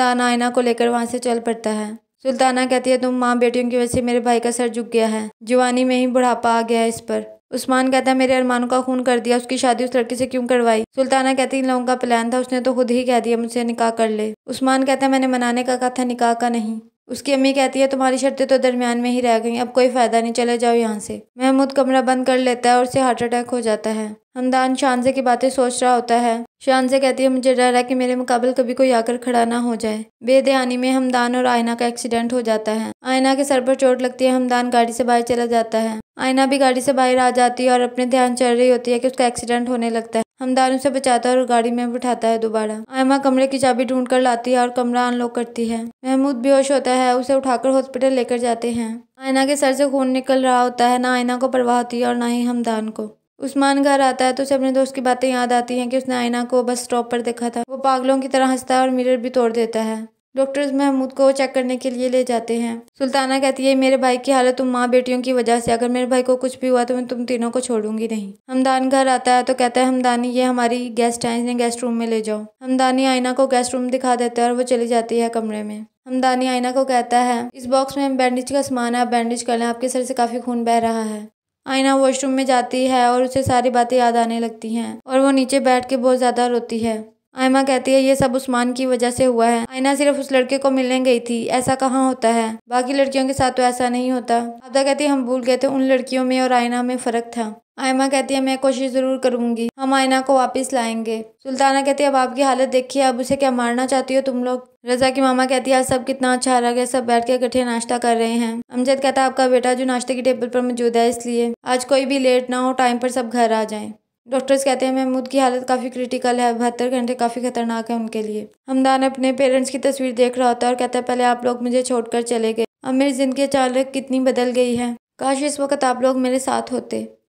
हमदान आयना को लेकर वहाँ से चल पड़ता है। सुल्ताना कहती है, तुम माँ बेटियों की वजह से मेरे भाई का सर झुक गया है। जवानी में ही बुढ़ापा आ गया है इस पर उस्मान कहता है, मेरे अरमानों का खून कर दिया, उसकी शादी उस लड़के से क्यों करवाई सुल्ताना कहती है, इन लोगों का प्लान था, उसने तो खुद ही कह दिया मुझसे निकाह कर ले। उस्मान कहता है, मैंने मनाने का कहा था, निकाह का नहीं। उसकी अम्मी कहती है, तुम्हारी शर्तें तो दरमियान में ही रह गई, अब कोई फ़ायदा नहीं, चले जाओ यहाँ से। महमूद कमरा बंद कर लेता है और उसे हार्ट अटैक हो जाता है। हमदान शानजे की बातें सोच रहा होता है। शानजे कहती है, मुझे डर है कि मेरे मुकाबले कभी कोई आकर खड़ा ना हो जाए। बेदयानी में हमदान और आयना का एक्सीडेंट हो जाता है। आयना के सर पर चोट लगती है, हमदान गाड़ी से बाहर चला जाता है। आयना भी गाड़ी से बाहर आ जाती है और अपने ध्यान चल रही होती है कि उसका एक्सीडेंट होने लगता है। हमदान उसे बचाता है और गाड़ी में बिठाता है दोबारा। आयमा कमरे की चाबी ढूंढ कर लाती है और कमरा अनलॉक करती है। महमूद बेहोश होता है, उसे उठाकर हॉस्पिटल लेकर जाते हैं। आयना के सर से खून निकल रहा होता है, ना आयना को परवाह होती है और ना ही हमदान को। उस्मान घर आता है तो उसे अपने दोस्त की बातें याद आती हैं कि उसने आयना को बस स्टॉप पर देखा था। वो पागलों की तरह हंसता है और मिरर भी तोड़ देता है। डॉक्टर्स महमूद को चेक करने के लिए ले जाते हैं। सुल्ताना कहती है, मेरे भाई की हालत तुम माँ बेटियों की वजह से, अगर मेरे भाई को कुछ भी हुआ तो मैं तुम तीनों को छोड़ूँगी नहीं। हमदान घर आता है तो कहता है, हमदानी, ये हमारी गेस्ट है, इन्हें गेस्ट रूम में ले जाओ। हमदानी आईना को गेस्ट रूम दिखा देता है और वो चली जाती है कमरे में। हमदानी आईना को कहता है, इस बॉक्स में बैंडेज का सामान है, आप बैंडेज कर लें, आपके सर से काफ़ी खून बह रहा है। आईना वॉशरूम में जाती है और उसे सारी बातें याद आने लगती हैं और वो नीचे बैठ के बहुत ज़्यादा रोती है। आयमा कहती है, ये सब उस्मान की वजह से हुआ है। आयना सिर्फ़ उस लड़के को मिलने गई थी। ऐसा कहाँ होता है? बाकी लड़कियों के साथ तो ऐसा नहीं होता। अब्दा कहती है, हम भूल गए थे उन लड़कियों में और आयना में फ़र्क था। आयमा कहती है, मैं कोशिश ज़रूर करूँगी। हम आयना को वापस लाएँगे। सुल्ताना कहती है, अब आपकी हालत देखिए। अब उसे क्या मारना चाहती हो तुम लोग? रजा की मामा कहती है सब कितना अच्छा रह गया सब बैठ के इकट्ठे नाश्ता कर रहे हैं? अमजद कहता है, आपका बेटा जो नाश्ते की टेबल पर मौजूद है, इसलिए आज कोई भी लेट ना हो, टाइम पर सब घर आ जाएँ। डॉक्टर्स कहते हैं, महमूद की हालत काफ़ी क्रिटिकल है, बहत्तर घंटे काफ़ी खतरनाक है उनके लिए। हमदान अपने पेरेंट्स की तस्वीर देख रहा होता है और कहता है, पहले आप लोग मुझे छोड़कर चले गए। अब मेरी ज़िंदगी अचानक कितनी बदल गई है। काश इस वक्त आप लोग मेरे साथ होते।